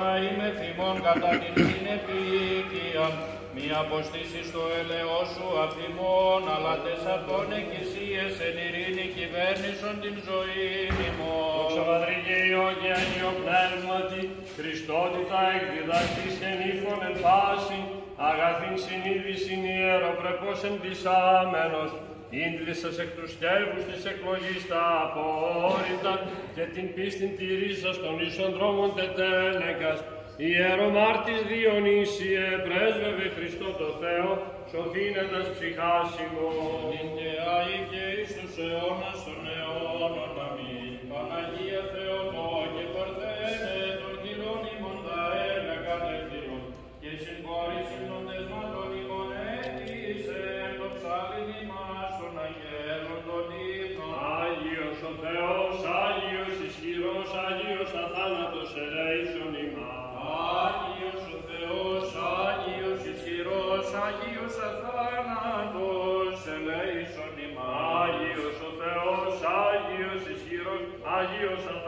να είμαι θυμών κατά την συνεπίκεια, μη αποστήσεις στο ελαιό σου αφημών, αλλά τεσσαρτών εκκλησίες εν ειρήνη κυβέρνησον την ζωή ημών. Δόξα Πατρί και Υιό και Αγίο Πνεύματι, Χριστότητα εκδιδακτής και νύφων εν πάση, αγαθήν συνείδησιν ιεροπρεπώς εμπισάμενος, ίντλησας εκ τους στέλβους της εκλογής τα απόρριτα και την πίστην τηρήσας των ίσων δρόμων τετέλεκας, Ιερομάρτης Διονύσιε, πρέσβευε Χριστό το Θεό, σοφήνετας ψυχάς ημών. Και Άγιοι και εις τους αιώνας των αιώνων,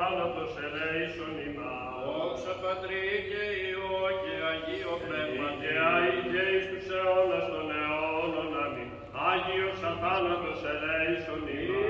Άγιος αθάνατος ελέησον ημάς. Δόξα Πατρί και Υιό και Αγίο Πνεύμα Και Άγιοι και εις τους αιώνας των αιώνων, αμήν. Άγιος αθάνατος ελέησον ημάς.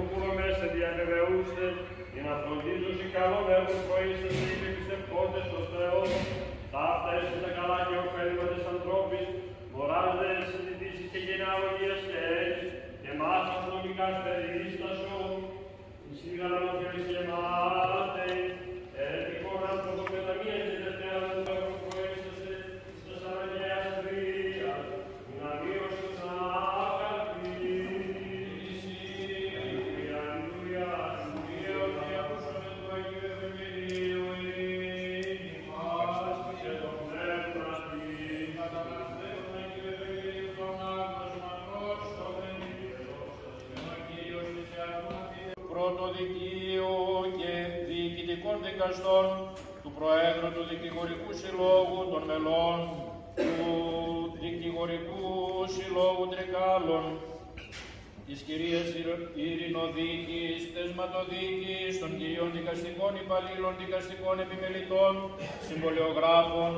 Περί του των μέσα διαβεβαιούστε, για να φροντίζωση καλών έργων προείσταστε και πιστευτώντες στο Θεό. Ταύτα έσαι τα καλά και ωφέλιμα της ανθρώπης, μοράζετε συζητήσεις και γενεαλογίες και έτσι, και μάθας νομικάς περίστασο, η σίγαρα να και μάτε, διοικητικών δικαστών του Προέδρου του Δικηγορικού Συλλόγου των μελών του Δικηγορικού Συλλόγου Τρικάλων της κυρίας Ηρω- Ειρηνοδίκης, Θεσματοδίκης, των κυρίων δικαστικών υπαλλήλων, δικαστικών επιμελητών, συμβολιογράφων,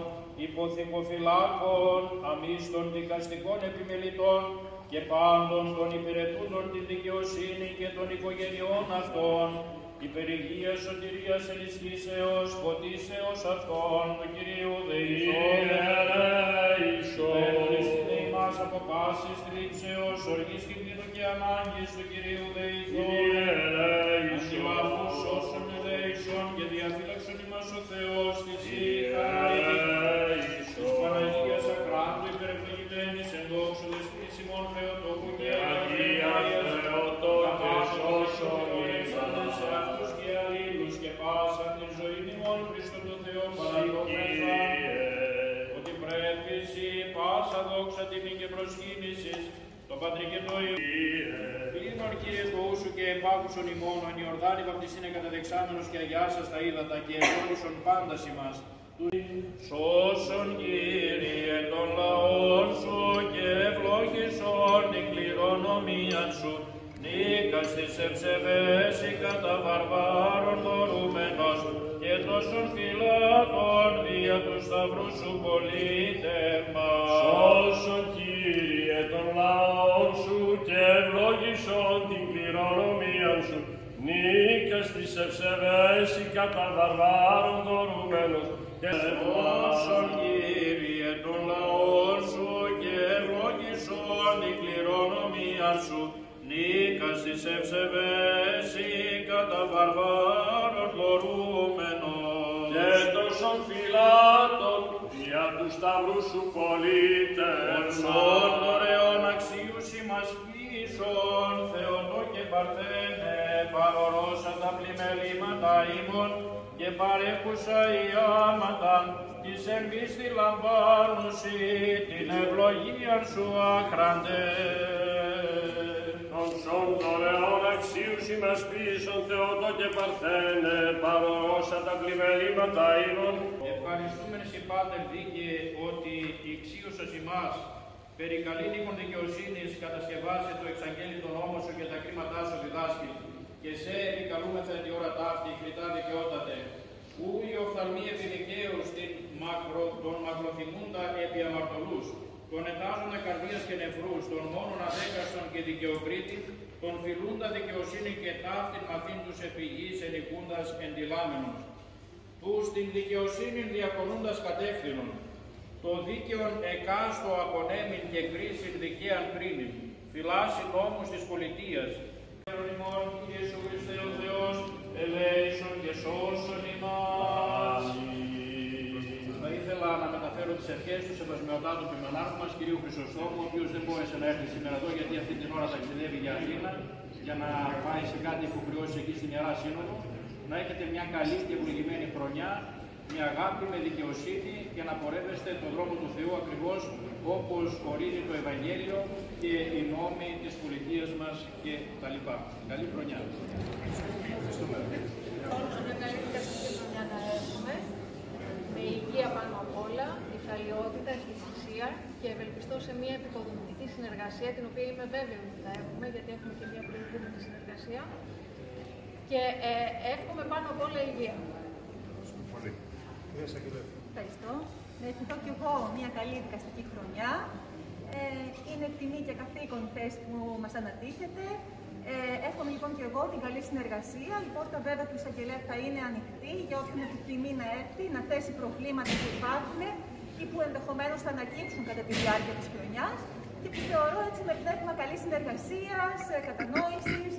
υποθυμοφυλάκων, αμίστων δικαστικών επιμελητών και πάντων των υπηρετούντων της δικαιοσύνη και των οικογενειών αυτών, υπερηγίας σωτηρίας ενισχύσεως, φωτίσεως αυτών του Κυρίου Δεϊσόν. Ευχαριστείτε ημάς από πάσης θλίψεως, οργής κινδύνου και ανάγκης του Κυρίου Δεϊθών. Αντιλαφούς όσων ελέησον και διαφύλαξον ημάς ο Θεός της ηχαρή. Θεό παραδόξα ότι πρέπει εσύ πάσα δόξα τιμή και προσκύνησης το Πατρί και το Υιό. Πλήνων Κύριε του σου και επάκουσον ημών, ο Ιορδάνη βαπτιστήνε καταδεξάμενος και αγιάσας τα ύδατα και ευλόγησον πάντα ημάς. Σώσον Κύριε των λαών σου και ευλόγησον την κληρονομία σου. Νίκας της ευσεβέση κατά βαρβάρων δωρούμενος και τόσων φυλάτων δια του σταυρού σου πολίτευμα. Σώσον Κύριε των λαών σου και ευλόγησον την κληρονομία σου. Νίκας της ευσεβέση κατά βαρβάρων δωρούμενος και Όσον Κύριε των λαών σου και ευλόγησον την κληρονομία σου, νίκας της ευσεβέση κατά βαρβάρων δωρούμενος. Και τόσων φυλάτων δια τους σταυρούς σου πολίτευμα. Ορσόν δωρεών αξίους ημάς πίσων, Θεοτό και Παρθένε, παρορώσα τα πλημελήματα ημών και παρέχουσα η άματα της εμπίστη λαμβάνουσι την ευλογία σου άχραντε. των σών δωρεών αξίους ημάς πίσων Θεότο και Παρθένε, παρορώσα τα πλημελήματα ήλων. Ευχαριστούμενες οι Πάτερ δίκαιε ότι εξίωσος ημάς περί καλήν οίκων δικαιοσύνης κατασκευάσε το εξαγγέλιο των νόμων σου και τα κρίματά σου διδάσκει. Και σε επικαλούμεθα την ώρα ταύτη, χρητά δικαιότατε, ου οι οφθαλμοί επί δικαίους την μακρο, τον μακροθυμούντα επί αμαρτωλούς, τον ετάζοντα καρδίας και νεφρούς, τον μόνον αδέκαστον και δικαιοκρίτη, τον φιλούντα δικαιοσύνη και ταύτην μαθήν τους επί γης ενικούντας εντυλάμενος, τους στην δικαιοσύνη διακονούντας κατεύθυνον, το δίκαιον εκάστο απονέμην και κρίσιν δικαίαν κρίνην, φυλάσσει νόμους της πολιτείας, ημών, Ιησού Χριστέ ο Θεός, ελέησον και σώσον ημάς. Θα ήθελα να μεταφέρω τις ευχές του σεβασμιωτάτου του μονάρχου μας, κυρίου Χρυσοστόμου, ο οποίος δεν μπόρεσε να έρθει σήμερα εδώ, γιατί αυτή την ώρα ταξιδεύει για Αθήνα, για να πάει σε κάτι υποχρεώσει εκεί στην Ιερά Σύνοδο. Να έχετε μια καλή και ευλογημένη χρονιά, μια αγάπη με δικαιοσύνη και να πορεύεστε τον δρόμο του Θεού ακριβώς όπως ορίζει το Ευαγγέλιο και οι νόμοι της πολιτείας μας και τα λοιπά. Καλή χρονιά. Ευχαριστούμε. Όλους μια καλή χρονιά να έχουμε, με υγεία πάνω απ' όλα, υφαλιότητα, ευτυχία και ευελπιστώ σε μια επικοδομητική συνεργασία, την οποία είμαι βέβαιη ότι θα έχουμε, γιατί έχουμε και μια προηγούμενη συνεργασία. Και ε, εύχομαι πάνω απ' όλα υγεία. Πολύ. Ευχαριστώ. Να ευχηθώ κι εγώ μια καλή δικαστική χρονιά. Ε, είναι τιμή και καθήκον θέση που μας ανατίθεται. Ε, εύχομαι λοιπόν και εγώ την καλή συνεργασία. Η πόρτα βέβαια του εισαγγελέα θα είναι ανοιχτή για όποιον επιθυμεί να έρθει, να θέσει προβλήματα που υπάρχουν ή που ενδεχομένως θα ανακύψουν κατά τη διάρκεια της χρονιάς και που θεωρώ έτσι με πνεύμα καλής συνεργασίας, κατανόησης,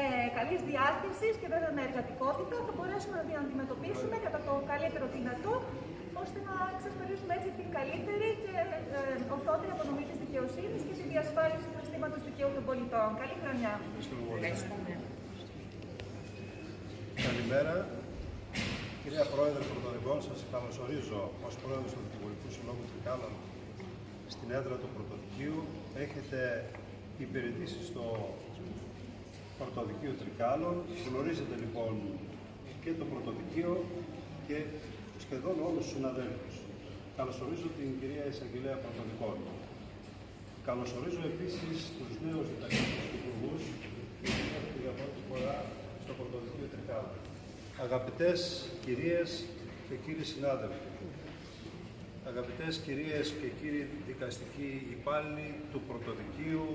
ε, καλής διάθεσης και βέβαια με εργατικότητα θα μπορέσουμε να την αντιμετωπίσουμε κατά το καλύτερο δυνατό ώστε να εξασφαλίσουμε έτσι την καλύτερη και ε, ορθότερη απονομή της δικαιοσύνης και τη διασφάλιση του αισθήματο δικαίου των πολιτών. Καλή χρονιά. Καλημέρα. Κυρία Πρόεδρε Πρωτοδικών, σας καλωσορίζω ως Πρόεδρος του Δικηγορικού Συλλόγου Τρικάλων στην έδρα του Πρωτοδικείου. Έχετε υπηρετήσει στο Πρωτοδικείο Τρικάλων. Γνωρίζετε λοιπόν και το Πρωτοδικείο και σχεδόν όλους τους συναδέλφους. Καλωσορίζω την κυρία Εισαγγελέα Πρωτοδικών. Καλωσορίζω επίσης τους νέους διδακτικούς υπουργούς που έρχονται για πρώτη φορά στο Πρωτοδικείο Τρικάλων. Αγαπητές κυρίες και κύριοι συνάδελφοι, αγαπητές κυρίες και κύριοι δικαστικοί υπάλληλοι του Πρωτοδικείου,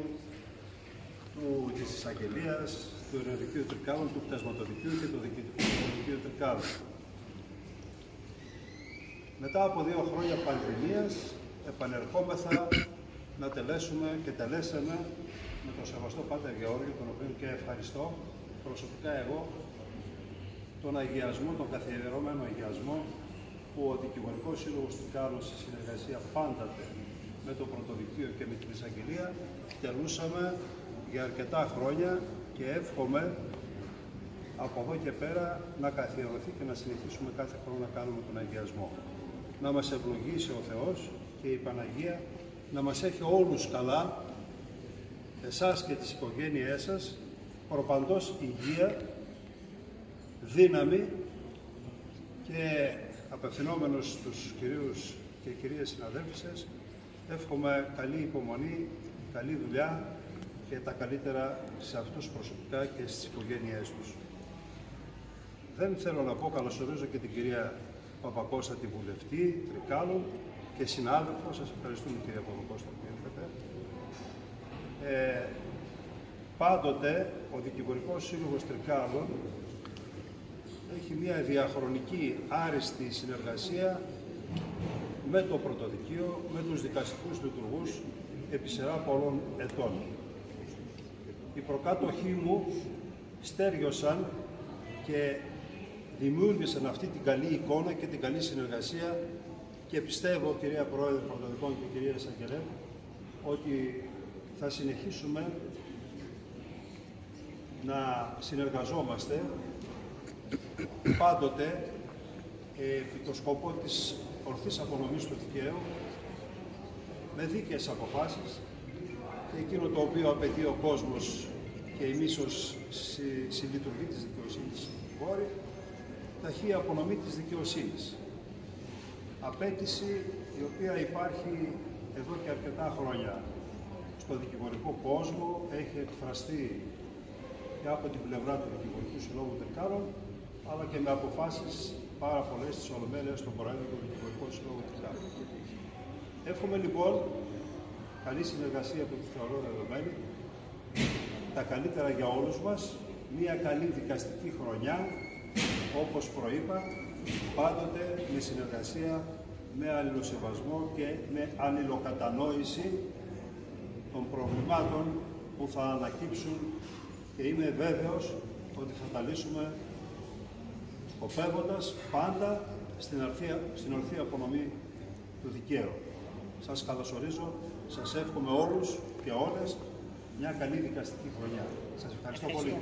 του, της Εισαγγελίας, του Ενεργειακού Τρικάλων, του Πτασματοδικείου και του Διοικητικού Πρωτοδικείου Τρικάλων. Μετά από δύο χρόνια πανδημίας επανερχόμεθα να τελέσουμε και τελέσαμε με τον Σεβαστό Πάτερ Γεώργιο, τον οποίο και ευχαριστώ προσωπικά εγώ, τον αγιασμό, τον καθιερωμένο αγιασμό που ο Δικηγορικός Σύλλογος του Κάρλο σε συνεργασία πάντα με το Πρωτοδικείο και με την Εισαγγελία τελούσαμε για αρκετά χρόνια και εύχομαι από εδώ και πέρα να καθιερωθεί και να συνεχίσουμε κάθε χρόνο να κάνουμε τον αγιασμό. Να μας ευλογήσει ο Θεός και η Παναγία να μας έχει όλους καλά, εσάς και τις οικογένειές σας, προπαντός υγεία, δύναμη και απευθυνόμενος στους κυρίους και κυρίες συναδέλφισες, εύχομαι καλή υπομονή, καλή δουλειά και τα καλύτερα σε αυτούς προσωπικά και στις οικογένειές τους. Δεν θέλω να πω, καλωσορίζω και την κυρία Παπακώστα τη βουλευτή, Τρικάλων και συνάδελφο. Σας ευχαριστούμε κυρία Παπακώστα που ήρθατε. Ε, πάντοτε ο Δικηγορικός Σύλλογος Τρικάλων έχει μια διαχρονική άριστη συνεργασία με το Πρωτοδικείο, με τους δικαστικούς λειτουργούς επί σειρά πολλών ετών. Οι προκάτοχοί μου στέριωσαν και δημιούργησαν αυτή την καλή εικόνα και την καλή συνεργασία και πιστεύω, κυρία Πρόεδρε Πρωτοδικών και κυρία Σαγγελέ, ότι θα συνεχίσουμε να συνεργαζόμαστε πάντοτε επί το σκοπό της ορθής απονομής του δικαίου με δίκαιες αποφάσεις και εκείνο το οποίο απαιτεί ο κόσμος και εμείς ως συλλειτουργοί της δικαιοσύνης δικηγόροι, ταχύ απονομή της δικαιοσύνης. Απέτηση η οποία υπάρχει εδώ και αρκετά χρόνια στο δικηγορικό κόσμο, έχει εκφραστεί και από την πλευρά του Δικηγορικού Συλλόγου Τελκάρων, αλλά και με αποφάσεις πάρα πολλές της Ολομέλειας στον Προέδρο του Δικηγορικού Συλλόγου Τελκάρων. Εύχομαι λοιπόν καλή συνεργασία που τη θεωρώ δεδομένη, τα καλύτερα για όλους μας, μια καλή δικαστική χρονιά, όπως προείπα, πάντοτε με συνεργασία, με αλληλοσεβασμό και με αλληλοκατανόηση των προβλημάτων που θα ανακύψουν και είμαι βέβαιος ότι θα τα λύσουμε σκοπεύοντας πάντα στην ορθή, στην ορθή απονομή του δικαίου. Σας καλωσορίζω, σας εύχομαι όλους και όλες μια καλή δικαστική χρονιά. Σας ευχαριστώ πολύ.